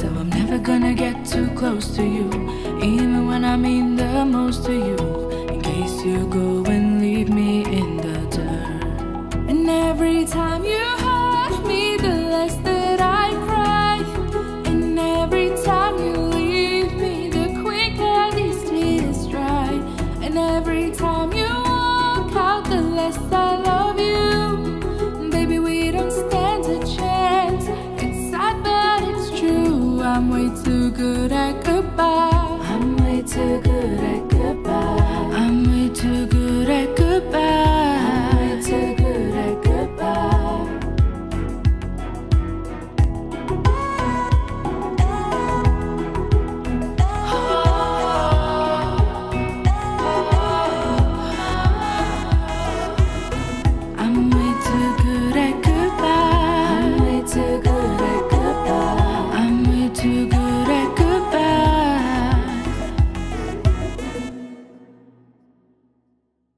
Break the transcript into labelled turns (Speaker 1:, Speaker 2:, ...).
Speaker 1: So I'm never gonna get too close to you, even when I mean the most to you. In case you go I'm way too good at goodbye.